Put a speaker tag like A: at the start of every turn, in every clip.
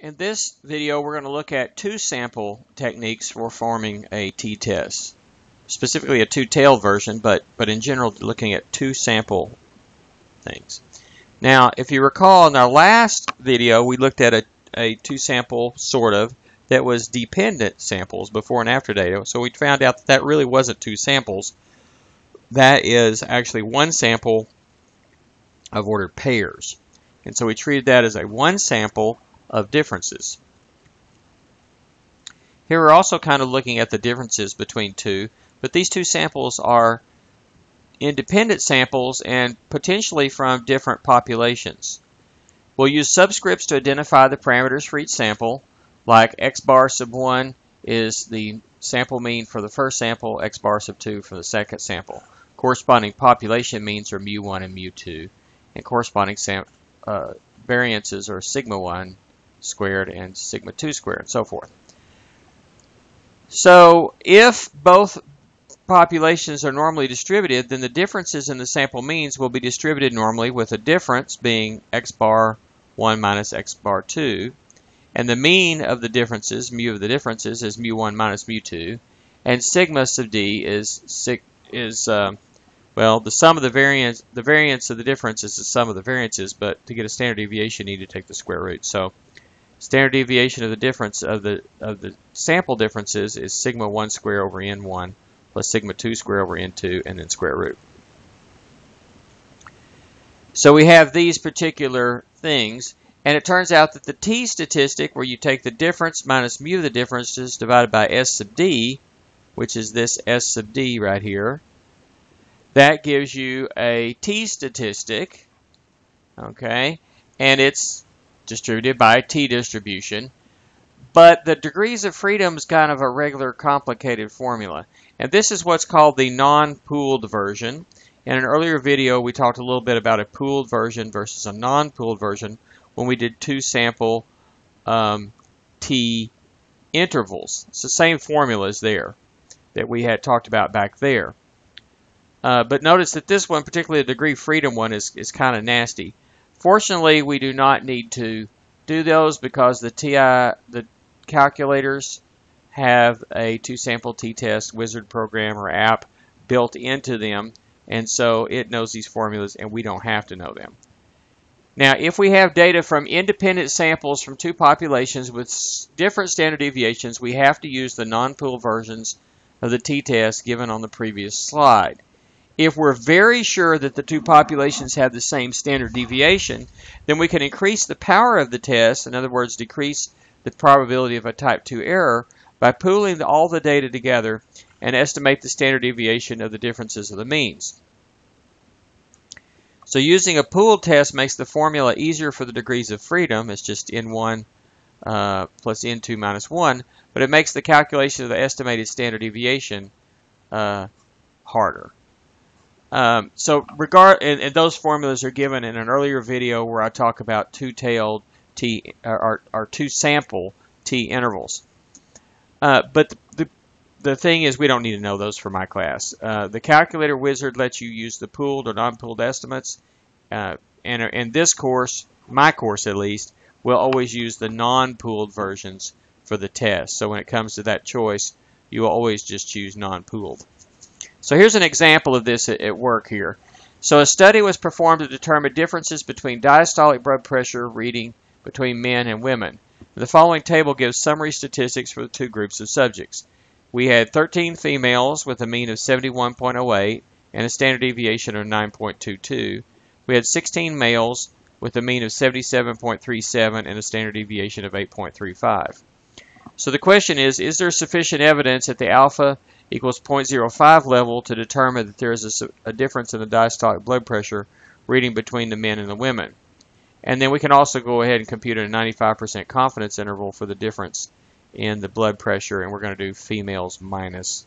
A: In this video, we're going to look at two sample techniques for forming a t-test. Specifically a two-tailed version, but, but in general looking at two sample things. Now, if you recall in our last video, we looked at a, a two-sample, sort of, that was dependent samples, before and after data. So we found out that that really wasn't two samples. That is actually one sample of ordered pairs. And so we treated that as a one sample of differences. Here we're also kind of looking at the differences between two, but these two samples are independent samples and potentially from different populations. We'll use subscripts to identify the parameters for each sample, like x bar sub 1 is the sample mean for the first sample, x bar sub 2 for the second sample. Corresponding population means are mu1 and mu2, and corresponding uh, variances are sigma 1 squared and sigma 2 squared and so forth. So if both populations are normally distributed, then the differences in the sample means will be distributed normally with a difference being x bar 1 minus x bar 2. And the mean of the differences, mu of the differences, is mu1 minus mu2. And sigma sub d is, is uh, well, the sum of the variance, the variance of the difference is the sum of the variances, but to get a standard deviation, you need to take the square root. So Standard deviation of the difference of the of the sample differences is sigma 1 square over n1 plus sigma 2 square over n2 and then square root. So we have these particular things and it turns out that the t statistic where you take the difference minus mu of the differences divided by s sub d which is this s sub d right here that gives you a t statistic okay and it's distributed by t-distribution. But the degrees of freedom is kind of a regular complicated formula. And this is what's called the non-pooled version. In an earlier video, we talked a little bit about a pooled version versus a non-pooled version when we did two sample um, t intervals. It's the same formulas there that we had talked about back there. Uh, but notice that this one, particularly the degree freedom one, is, is kind of nasty. Fortunately, we do not need to do those because the TI, the calculators have a two-sample t-test wizard program or app built into them, and so it knows these formulas and we don't have to know them. Now, if we have data from independent samples from two populations with different standard deviations, we have to use the non-pool versions of the t-test given on the previous slide. If we're very sure that the two populations have the same standard deviation, then we can increase the power of the test, in other words, decrease the probability of a type 2 error, by pooling all the data together and estimate the standard deviation of the differences of the means. So using a pooled test makes the formula easier for the degrees of freedom. It's just N1 uh, plus N2 minus 1, but it makes the calculation of the estimated standard deviation uh, harder. Um, so regard and, and, those formulas are given in an earlier video where I talk about two-tailed t or, or two-sample t intervals. Uh, but the, the, the thing is, we don't need to know those for my class. Uh, the calculator wizard lets you use the pooled or non-pooled estimates. Uh, and in this course, my course at least, we'll always use the non-pooled versions for the test. So when it comes to that choice, you will always just choose non-pooled. So here's an example of this at, at work here. So a study was performed to determine differences between diastolic blood pressure reading between men and women. The following table gives summary statistics for the two groups of subjects. We had 13 females with a mean of 71.08 and a standard deviation of 9.22. We had 16 males with a mean of 77.37 and a standard deviation of 8.35. So the question is, is there sufficient evidence at the alpha equals 0.05 level to determine that there is a, a, difference in the diastolic blood pressure reading between the men and the women. And then we can also go ahead and compute a 95% confidence interval for the difference in the blood pressure, and we're going to do females minus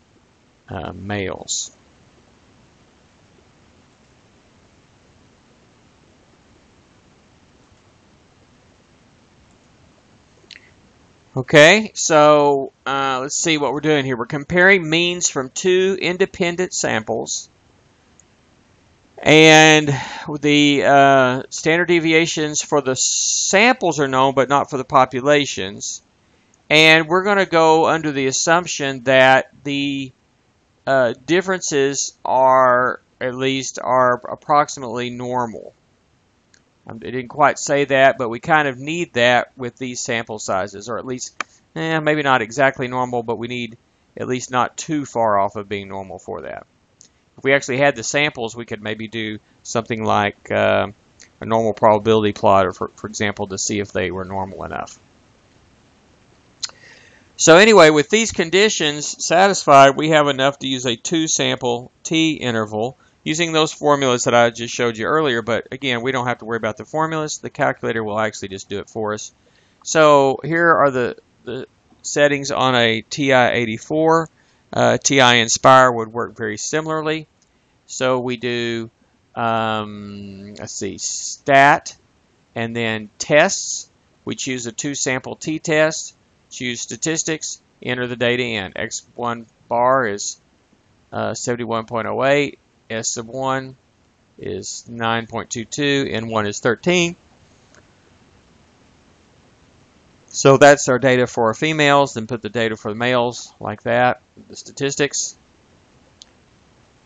A: uh, males. Okay, so uh, let's see what we're doing here. We're comparing means from two independent samples. And the uh, standard deviations for the samples are known, but not for the populations. And we're going to go under the assumption that the uh, differences are, at least, are approximately normal. Um, I didn't quite say that, but we kind of need that with these sample sizes, or at least, eh, maybe not exactly normal, but we need at least not too far off of being normal for that. If we actually had the samples, we could maybe do something like uh, a normal probability plot, or for, for example, to see if they were normal enough. So anyway, with these conditions satisfied, we have enough to use a two-sample t interval using those formulas that I just showed you earlier. But again, we don't have to worry about the formulas. The calculator will actually just do it for us. So here are the, the settings on a TI-84. Uh, TI Nspire would work very similarly. So we do, um, let's see, stat, and then tests. We choose a two-sample t-test, choose statistics, enter the data in. X1 bar is uh, 71.08, S sub 1 is 9.22, N1 is 13. So that's our data for our females, then put the data for the males like that, the statistics.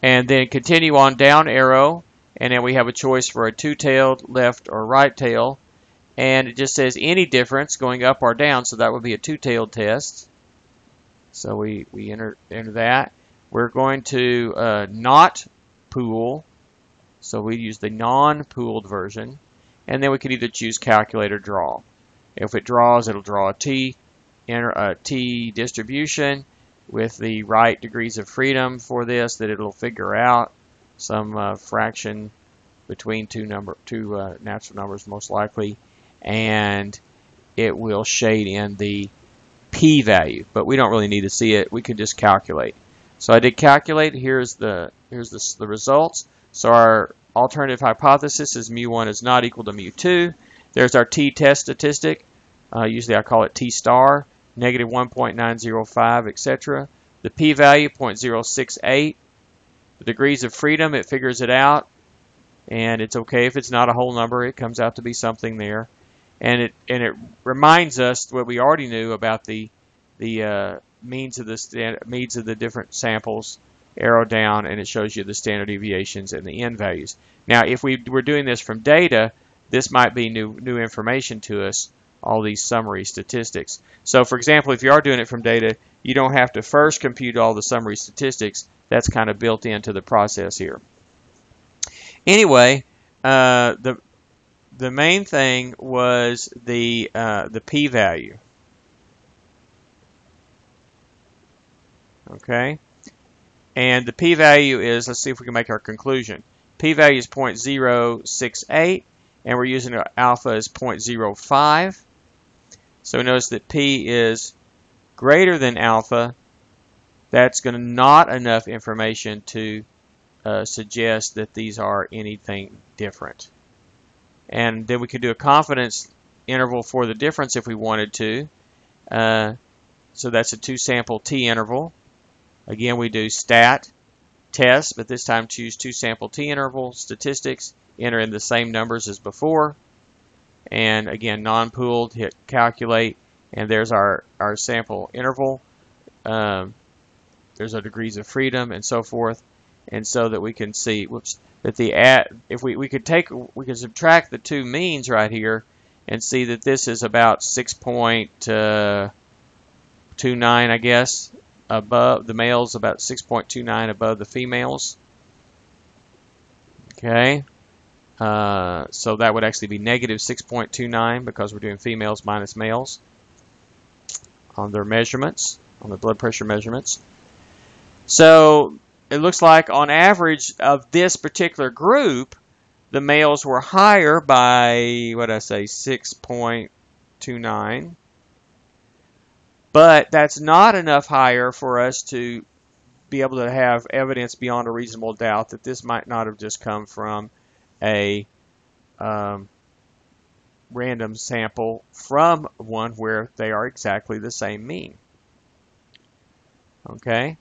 A: And then continue on down arrow, and then we have a choice for a two-tailed left or right tail. And it just says any difference going up or down, so that would be a two-tailed test. So we, we enter, enter that. We're going to uh, not pool, so we use the non-pooled version. And then we can either choose calculate or draw. If it draws, it'll draw a T, a T distribution with the right degrees of freedom for this that it'll figure out some uh, fraction between two number two uh, natural numbers most likely. And it will shade in the p-value but we don't really need to see it. We can just calculate. So I did calculate. Here's the here's the, the results so our alternative hypothesis is mu1 is not equal to mu2 there's our t-test statistic uh, usually I call it t star negative 1.905, etc. The p-value 0.068. The degrees of freedom, it figures it out, and it's okay if it's not a whole number. It comes out to be something there, and it and it reminds us what we already knew about the the uh, means of the means of the different samples. Arrow down, and it shows you the standard deviations and the n values. Now, if we were doing this from data, this might be new new information to us all these summary statistics. So for example, if you are doing it from data, you don't have to first compute all the summary statistics. That's kind of built into the process here. Anyway, uh, the the main thing was the uh, the p-value. Okay, and the p-value is let's see if we can make our conclusion. P-value is 0.068, and we're using alpha as 0.05. So notice that P is greater than alpha. That's going to not enough information to uh, suggest that these are anything different. And then we could do a confidence interval for the difference if we wanted to. Uh, so that's a two sample T interval. Again, we do stat, test, but this time choose two sample T interval, statistics, enter in the same numbers as before and again non-pooled hit calculate and there's our our sample interval. Um, there's our degrees of freedom and so forth and so that we can see whoops that the at if we, we could take we could subtract the two means right here and see that this is about 6.29 uh, I guess above the males about 6.29 above the females okay uh, so that would actually be negative 6.29 because we're doing females minus males on their measurements, on the blood pressure measurements. So it looks like on average of this particular group, the males were higher by, what I say, 6.29. But that's not enough higher for us to be able to have evidence beyond a reasonable doubt that this might not have just come from a um, random sample from one where they are exactly the same mean. Okay?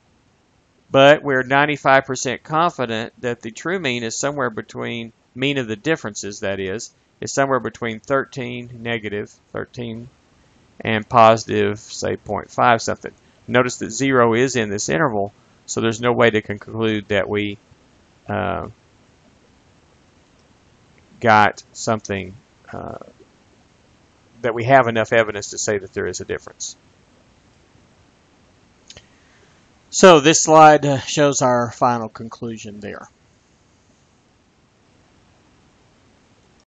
A: But we're 95% confident that the true mean is somewhere between, mean of the differences that is, is somewhere between 13, negative 13, and positive, say 0.5 something. Notice that 0 is in this interval, so there's no way to conclude that we uh, got something uh, that we have enough evidence to say that there is a difference.
B: So this slide uh, shows our final conclusion there.